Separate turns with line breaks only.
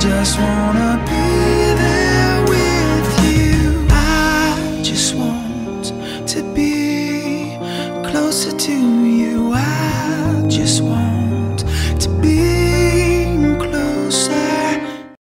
just wanna be there with you. I just want to be closer to you.